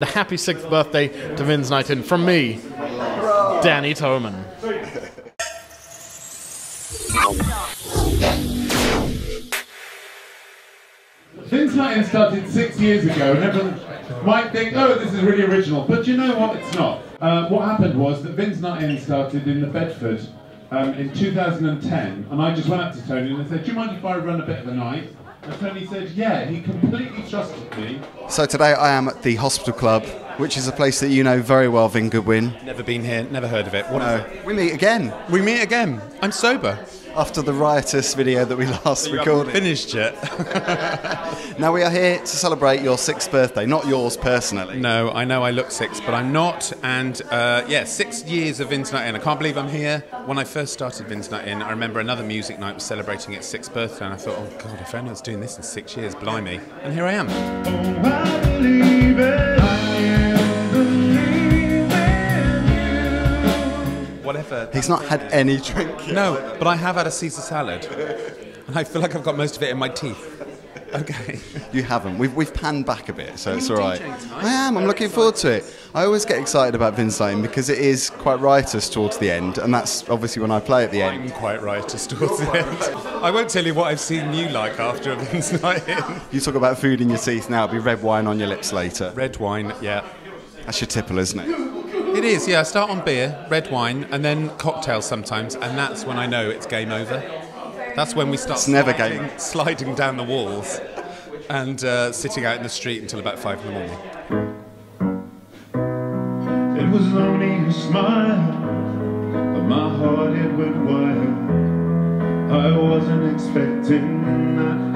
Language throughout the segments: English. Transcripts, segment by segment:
The happy sixth birthday to Vin's Night In from me, Danny Toeman. Vince Nightingale started six years ago, and everyone might think, oh, this is really original. But you know what? It's not. Uh, what happened was that Vince Nightingale started in the Bedford um, in 2010, and I just went up to Tony and I said, do you mind if I run a bit of a night? And Tony said, yeah, he completely trusted me. So today I am at the Hospital Club, which is a place that you know very well, Vin Goodwin. Never been here, never heard of it. What No, we meet again We meet again. I'm sober. After the riotous video that we last You haven't recorded. finished yet. Now we are here to celebrate your sixth birthday, not yours personally. no, I know I look six, but I'm not. And uh, yeah, six years of Vin's Night In. I can't believe I'm here. When I first started Vin's Night In, I remember another music night was celebrating its sixth birthday, and I thought, oh God, if anyone's doing this in six years, blimey. And here I am. Whatever. He's not had any drink yet. No, but I have had a Caesar salad. And I feel like I've got most of it in my teeth. Okay. You haven't. We've, we've panned back a bit, so it's all right. I am. I'm looking forward to it. I always get excited about Vin's Night In because it is quite riotous towards the end, and that's obviously when I play at the end. I'm quite riotous towards the end. I won't tell you what I've seen you like after a Vin's Night In. You talk about food in your teeth now, it'll be red wine on your lips later. Red wine, yeah. That's your tipple, isn't it? It is, yeah. I start on beer, red wine, and then cocktails sometimes, and that's when I know it's game over. That's when we start It's never sliding, game. sliding down the walls and uh, sitting out in the street until about five in the morning. It was only a smile, but my heart it went wild. I wasn't expecting that.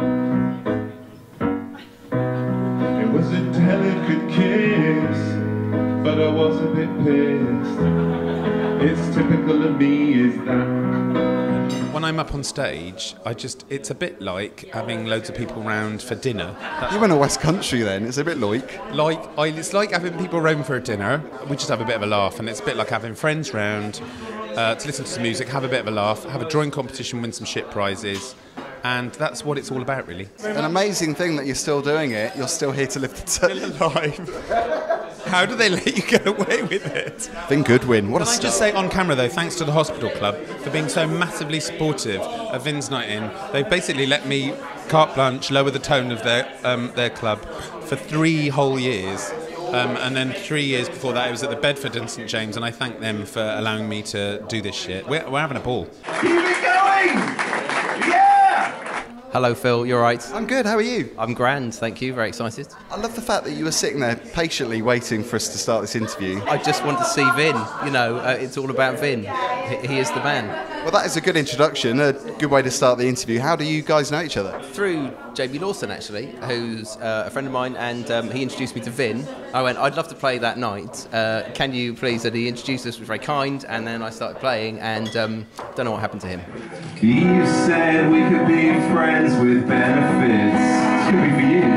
When I'm up on stage, I just, it's a bit like having loads of people round for dinner. That's You went to West Country then, it's a bit like. like I, it's like having people round for a dinner. We just have a bit of a laugh, and it's a bit like having friends round uh, to listen to some music, have a bit of a laugh, have a drawing competition, win some shit prizes, and that's what it's all about, really. An amazing thing that you're still doing it, you're still here to live the tale. Alive. How do they let you get away with it? Vin Goodwin, what a Can I star. just say on camera though, thanks to the hospital club for being so massively supportive of Vin's Night In. They've basically let me carte blanche lower the tone of their um, their club for three whole years. Um, and then three years before that, it was at the Bedford and St James, and I thank them for allowing me to do this shit. We're, we're having a ball. Keep it going! Hello, Phil. You're right. I'm good, how are you? I'm grand. Thank you. Very excited. I love the fact that you were sitting there patiently waiting for us to start this interview. I just want to see Vin. You know, uh, it's all about Vin. He, he is the man. Well, that is a good introduction, a good way to start the interview. How do you guys know each other? Through JB Lawson, actually, who's uh, a friend of mine, and um, he introduced me to Vin. I went, I'd love to play that night. Uh, can you please? And he introduced us, was very kind, and then I started playing, and um, don't know what happened to him. You said we could be friends with benefits. Could be for you.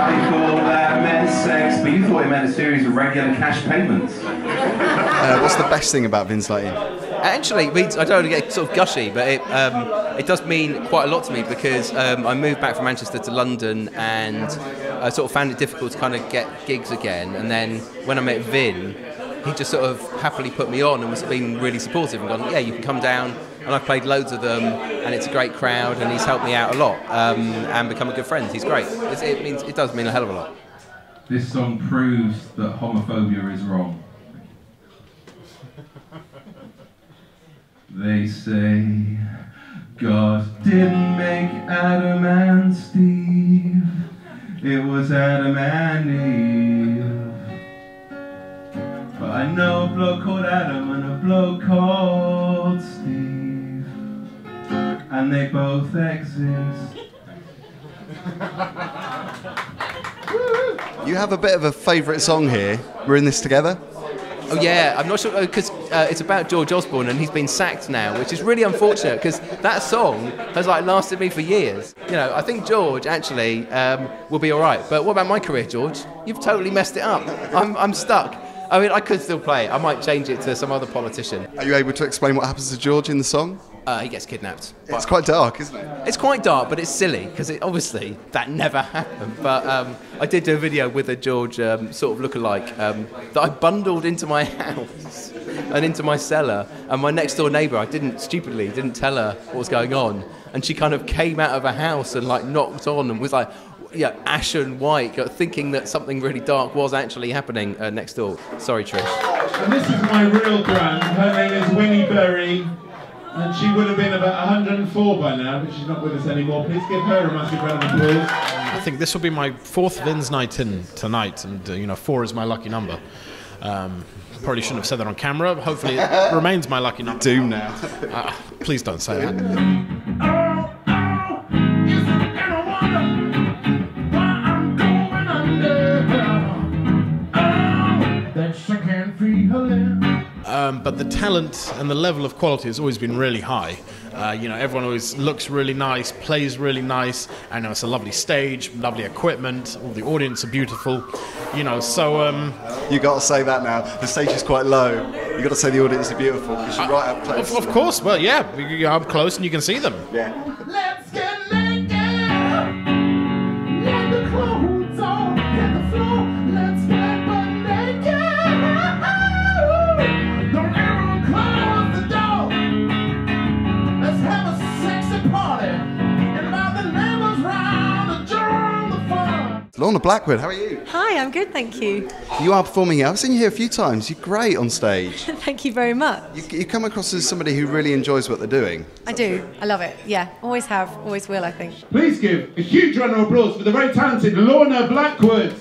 I thought that meant sex, but you thought it meant a series of regular cash payments. Uh, what's the best thing about Vin's Night In? Actually, means I don't want to get sort of gushy, but it um, it does mean quite a lot to me because um, I moved back from Manchester to London and I sort of found it difficult to kind of get gigs again. And then when I met Vin, he just sort of happily put me on and was being really supportive and gone, yeah, you can come down. And I've played loads of them, and it's a great crowd, and he's helped me out a lot um, and become a good friend. He's great. It's, it means it does mean a hell of a lot. This song proves that homophobia is wrong. They say God didn't make Adam and Steve, it was Adam and Eve. But I know a bloke called Adam and a bloke called Steve, and they both exist. You have a bit of a favourite song here. We're in this together. Oh yeah, I'm not sure uh, because uh, it's about George Osborne and he's been sacked now, which is really unfortunate because that song has like lasted me for years. You know, I think George actually um, will be all right. But what about my career, George? You've totally messed it up. I'm, I'm stuck. I mean, I could still play it. I might change it to some other politician. Are you able to explain what happens to George in the song? Uh, he gets kidnapped. It's quite dark, isn't it? It's quite dark, but it's silly because it, obviously that never happened. But um, I did do a video with a George um, sort of lookalike um, that I bundled into my house and into my cellar. And my next door neighbour, I didn't stupidly didn't tell her what was going on, and she kind of came out of her house and like knocked on and was like. Yeah, ashen white, uh, thinking that something really dark was actually happening uh, next door. Sorry, Trish. And this is my real grand. Her name is Winnie Berry. And she would have been about 104 by now, but she's not with us anymore. Please give her a massive round of applause. I think this will be my fourth Vin's Night In tonight, and uh, you know, four is my lucky number. Um, probably shouldn't have said that on camera. Hopefully, it remains my lucky number. Doom now. Uh, please don't say that. Um, but the talent and the level of quality has always been really high. Uh, you know, everyone always looks really nice, plays really nice. I know it's a lovely stage, lovely equipment. All the audience are beautiful. You know, so um, You got to say that now. The stage is quite low. You got to say the audience are beautiful because you're right up close. of, of course, well, yeah, you're up close and you can see them. Yeah. Lorna Blackwood, how are you? Hi, I'm good, thank you. You are performing here. I've seen you here a few times. You're great on stage. Thank you very much. You, you come across as somebody who really enjoys what they're doing. I do. I love it. Yeah, always have, always will, I think. Please give a huge round of applause for the very talented Lorna Blackwood.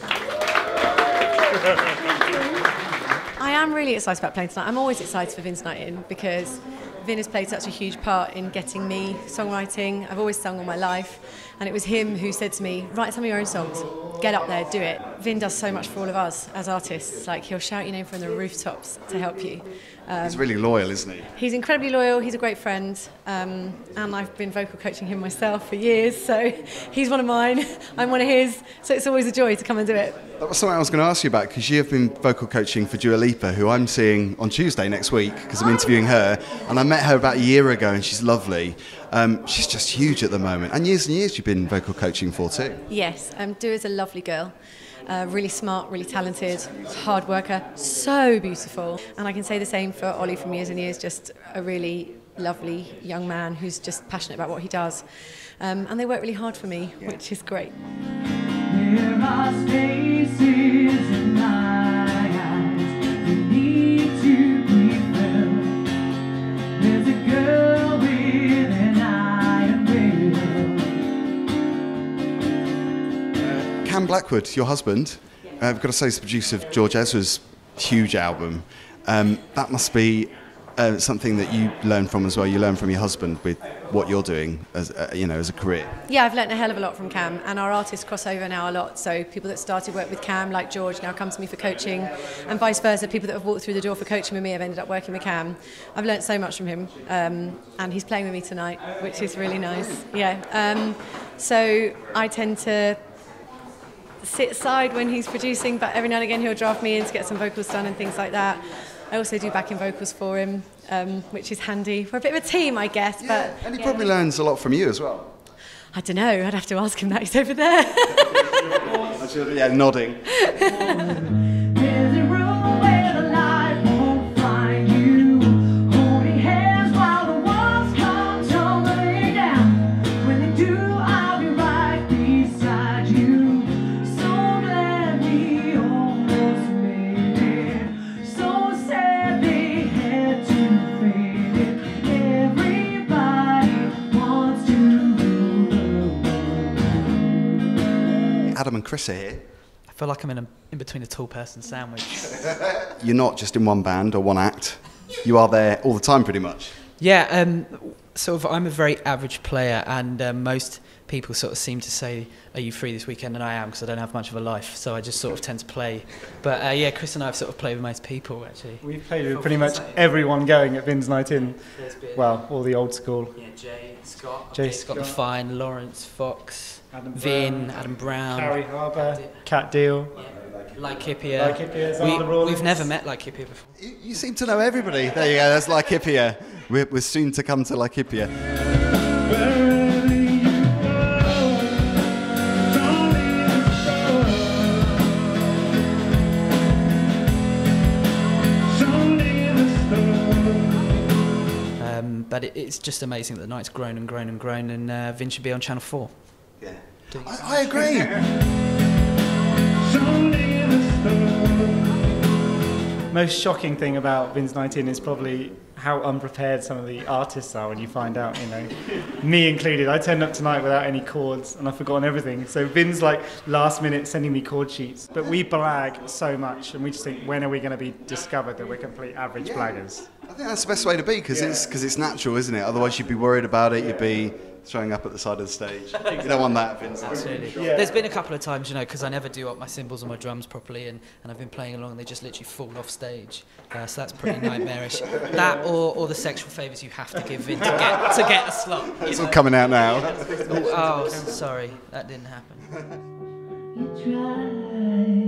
I am really excited about playing tonight. I'm always excited for Vin's Night In because Vin has played such a huge part in getting me songwriting. I've always sung all my life, and it was him who said to me, "Write some of your own songs. Get up there, do it." Vin does so much for all of us as artists. Like he'll shout your name from the rooftops to help you. Um, He's really loyal, isn't he? He's incredibly loyal. He's a great friend, um, and I've been vocal coaching him myself for years. So he's one of mine. I'm one of his. So it's always a joy to come and do it. That was something I was going to ask you about because you have been vocal coaching for Dua Lipa, who I'm seeing on Tuesday next week because I'm interviewing her. And I met her about a year ago and she's lovely. Um, she's just huge at the moment. And years and years you've been vocal coaching for too. Yes, um, is a lovely girl. Uh, really smart, really talented, hard worker, so beautiful. And I can say the same for Olly from years and years, just a really lovely young man who's just passionate about what he does. Um, and they work really hard for me, which is great. Blackwood, your husband, uh, I've got to say, he's the producer of George Ezra's huge album. Um, that must be uh, something that you learn from as well. You learn from your husband with what you're doing as uh, you know as a career. Yeah, I've learnt a hell of a lot from Cam, and our artists cross over now a lot. So people that started work with Cam, like George, now come to me for coaching, and vice versa. People that have walked through the door for coaching with me have ended up working with Cam. I've learnt so much from him, um, and he's playing with me tonight, which is really nice. Yeah. Um, so I tend to sit aside when he's producing, but every now and again he'll draft me in to get some vocals done and things like that. I also do backing vocals for him, um, which is handy. We're a bit of a team, I guess, but And he probably learns a lot from you as well. I don't know. I'd have to ask him that. He's over there. Yeah, nodding. Chris are here. I feel like I'm in, a, in between a tall person sandwich. You're not just in one band or one act. You are there all the time, pretty much. yeah, um, sort of. I'm a very average player, and um, most people sort of seem to say, "Are you free this weekend?" And I am because I don't have much of a life, so I just sort of tend to play. But uh, yeah, Chris and I have sort of played with most people actually. We've played with pretty much everyone going at Vin's Night In. Well, all the old school. Yeah, Jay, Scott, Jay Scott the Scott. Fine, Laurence Fox, Adam Vin, Adam Brown. Carrie Harbour, Cat Deal. Laikipia. Like Hippia, we, we've never met Laikipia before. You, you seem to know everybody. There you go. That's Laikipia. We're, we're soon to come to Laikipia. Wherever you go, don't leave the store. Don't leave the store. Um, but it, it's just amazing that the night's grown and grown and grown, and uh, Vin should be on Channel 4. Yeah. I, I agree. The. Most shocking thing about Vin's Night In is probably how unprepared some of the artists are when you find out, you know, me included. I turned up tonight without any chords and I've forgotten everything. So Vin's like last minute sending me chord sheets. But we brag so much and we just think, when are we going to be discovered that we're complete average blaggers? I think that's the best way to be because it's because it's natural, isn't it? Otherwise, you'd be worried about it. You'd be throwing up at the side of the stage. You don't want that, Vincent. Absolutely. There's been a couple of times, you know, because I never do up my cymbals or my drums properly, and, and I've been playing along and they just literally fall off stage. Uh, so that's pretty nightmarish. That or, or the sexual favours you have to give Vin to get, to get a slot. It's know. all coming out now. Oh, oh, sorry, that didn't happen.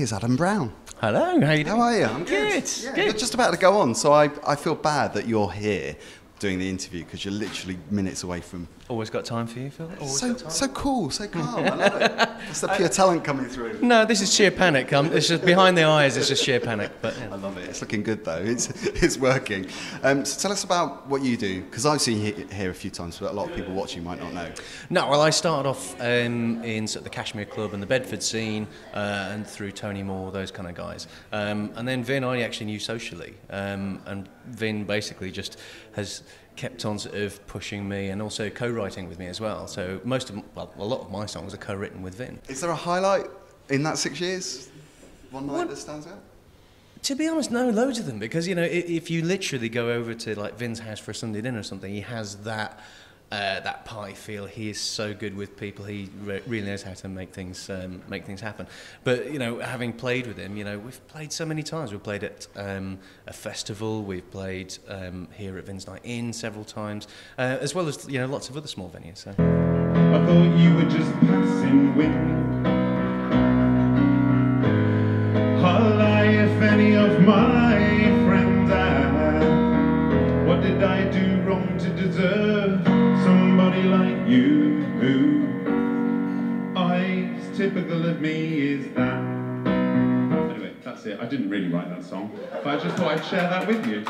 here's Adam Brown. Hello, how you doing? How are you? I'm Good, Yeah, good. You're just about to go on, so I, I feel bad that you're here doing the interview because you're literally minutes away from. Always got time for you, Phil? Always So, so cool, so calm. I love it. It's the pure talent coming through. No, this is sheer panic. Um, it's just behind the eyes. It's just sheer panic. But yeah. I love it. It's looking good though. It's it's working. Um, so tell us about what you do because I've seen you here a few times, but a lot of people watching might not know. No, well, I started off um, in sort of the Kashmir Klub and the Bedford scene, uh, and through Tony Moore, those kind of guys. Um, and then Vin, I actually knew socially, um, and Vin basically just has kept on sort of pushing me and also co-writing with me as well. So most of, well, a lot of my songs are co-written with Vin. Is there a highlight in that six years? One night that stands out? To be honest, no, loads of them because you know if you literally go over to like Vin's house for a Sunday dinner or something, he has that uh, that party feel. He is so good with people. He re- really knows how to make things um, make things happen. But you know, having played with him, you know, we've played so many times. We've played at um, a festival. We've played um, here at Vin's Night In several times, uh, as well as you know lots of other small venues. So. I thought you were just passing. I'll typical of me is that. Anyway, that's it. I didn't really write that song, but I just thought I'd share that with you.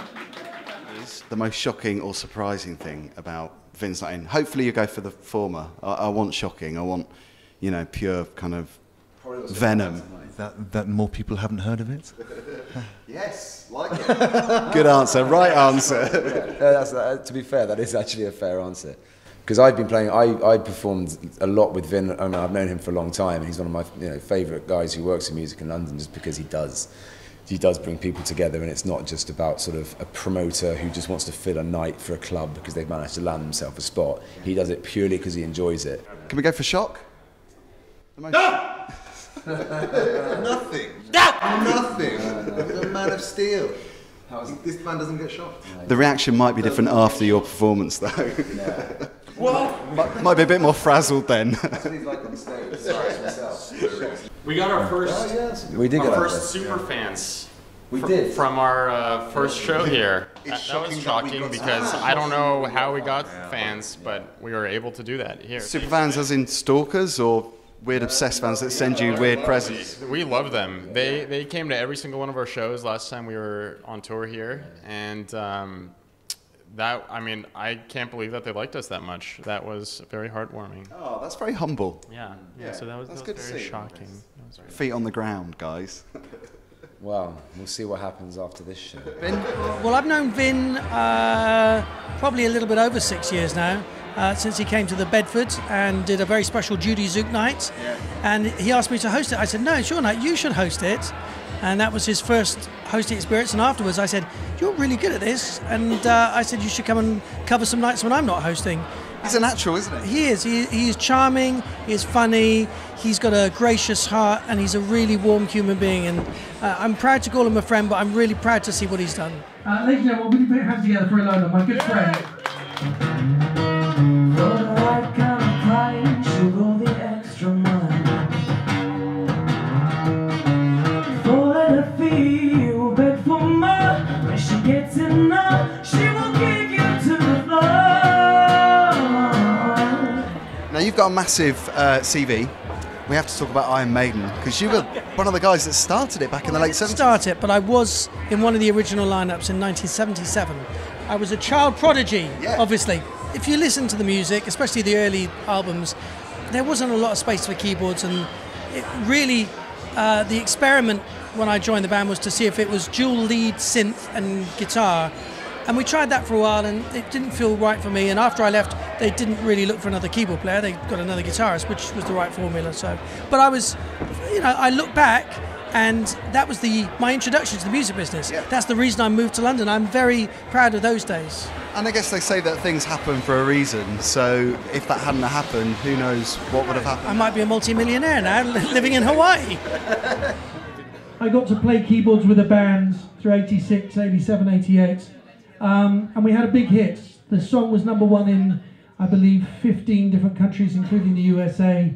The most shocking or surprising thing about Vin's Night In? Hopefully you go for the former. I, I want shocking. I want, you know, pure kind of venom. That, that more people haven't heard of it? Yes, like it. Good answer. Right answer. That's, uh, to be fair, that is actually a fair answer. Because I've been playing, I, I performed a lot with Vin. I mean, I've known him for a long time, and he's one of my you know, favourite guys who works in music in London, just because he does, he does bring people together, and it's not just about sort of a promoter who just wants to fill a night for a club because they've managed to land themselves a spot. He does it purely because he enjoys it. Can we go for shock? The most- Nothing. Nothing. He's a man of steel. This man doesn't get shocked. The reaction might be different after your performance, though. Might, might be a bit more frazzled then. We got our first, We did our get our first first, super fans. We fr- did. from our uh, first show here. It's That, that was shocking that we shocking got because. I don't know how we got fans, but we were able to do that here. Super fans as in stalkers or weird obsessed fans that send you weird presents? We love them. They they came to every single one of our shows last time we were on tour here, and um, that I mean I can't believe that they liked us that much. That was very heartwarming. Oh, that's very humble. Yeah, yeah. so that was, that's that good was to very see. shocking. That was very Feet on the ground, guys. Well, we'll see what happens after this show. Well, I've known Vin uh, probably a little bit over six years now, uh, since he came to the Bedford and did a very special Judie Tzuke night. And he asked me to host it. I said, no, sure not, you should host it. And that was his first hosting experience. And afterwards, I said, you're really good at this. And uh, I said, you should come and cover some nights when I'm not hosting. He's a natural, isn't he? He is. He, he is charming. He is funny. He's got a gracious heart, and he's a really warm human being. And uh, I'm proud to call him a friend, but I'm really proud to see what he's done. Uh, ladies and gentlemen, will you put your hands together for Ilona, my good friend? Now you've got a massive uh, CV. We have to talk about Iron Maiden because you were one of the guys that started it back in the late 70s. Start it, but I was in one of the original lineups in 1977. I was a child prodigy, obviously. If you listen to the music, especially the early albums, there wasn't a lot of space for keyboards, and it really, uh, the experiment when I joined the band was to see if it was dual lead synth and guitar. And we tried that for a while, and it didn't feel right for me. And after I left, they didn't really look for another keyboard player. They got another guitarist, which was the right formula. So, but I was, you know, I look back, and that was the my introduction to the music business. That's the reason I moved to London. I'm very proud of those days. And I guess they say that things happen for a reason. So if that hadn't happened, who knows what would have happened? I might be a multi-millionaire now, living in Hawaii. I got to play keyboards with a band through 86, 87, 88. Um, and we had a big hit. The song was number one in, I believe, 15 different countries, including the USA.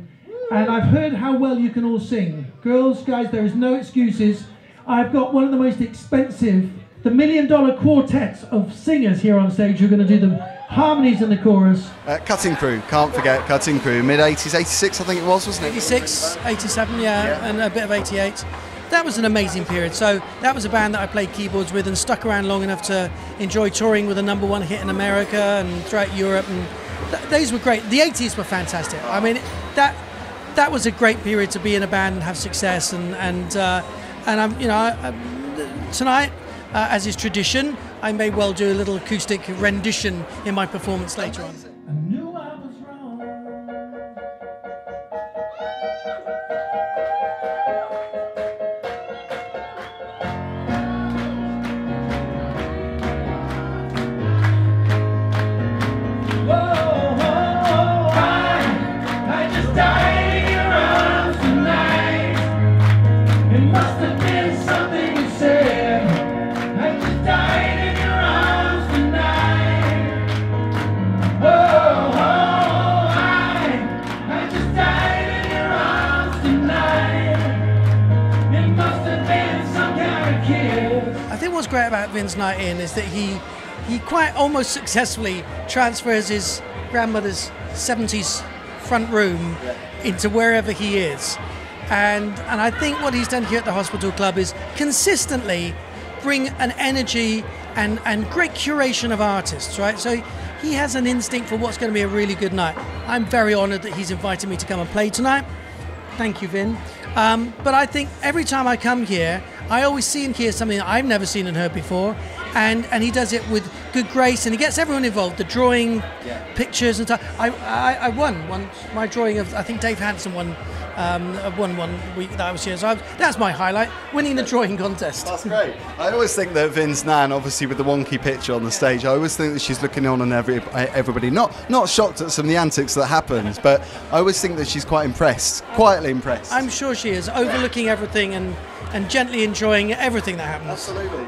And I've heard how well you can all sing. Girls, guys, there is no excuses. I've got one of the most expensive, the million dollar quartets of singers here on stage who are going to do the harmonies and the chorus. Uh, Cutting Crew, can't forget Cutting Crew, mid 80s, 86 I think it was, wasn't it? 86, 87, yeah, and a bit of 88. That was an amazing period. So that was a band that I played keyboards with and stuck around long enough to enjoy touring with a number one hit in America and throughout Europe. And th- those were great. The 80s were fantastic. I mean, that that was a great period to be in a band and have success. And and uh, and I'm you know I, tonight, uh, as is tradition, I may well do a little acoustic rendition in my performance later on. Great Night In is that he he quite almost successfully transfers his grandmother's 70s front room into wherever he is. And and I think what he's done here at the Hospital Club is consistently bring an energy and, and great curation of artists, right? So he has an instinct for what's going to be a really good night. I'm very honored that he's invited me to come and play tonight. Thank you, Vin. Um, but I think every time I come here, I always see and hear something that I've never seen and heard before, and and he does it with good grace, and he gets everyone involved. The drawing, pictures, and stuff. I, I I won one my drawing of I think Dave Hanson won. Um, won one week that I was here, so I was, that's my highlight: winning the drawing contest. That's great. I always think that Vin's Nan, obviously with the wonky picture on the stage, I always think that she's looking on on every, everybody. Not not shocked at some of the antics that happens, but I always think that she's quite impressed, quietly impressed. I'm sure she is overlooking everything and and gently enjoying everything that happens. Absolutely.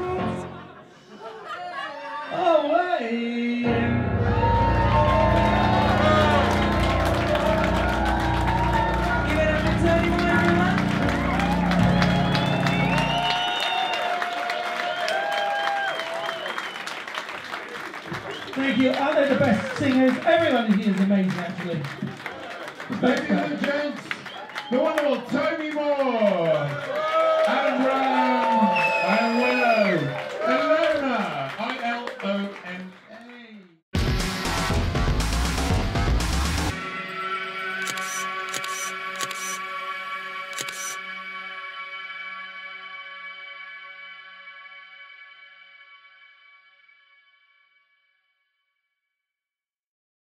Thank you. Are they the best singers? Everyone here is amazing, actually. Ladies and gents, the wonderful Tony Moore,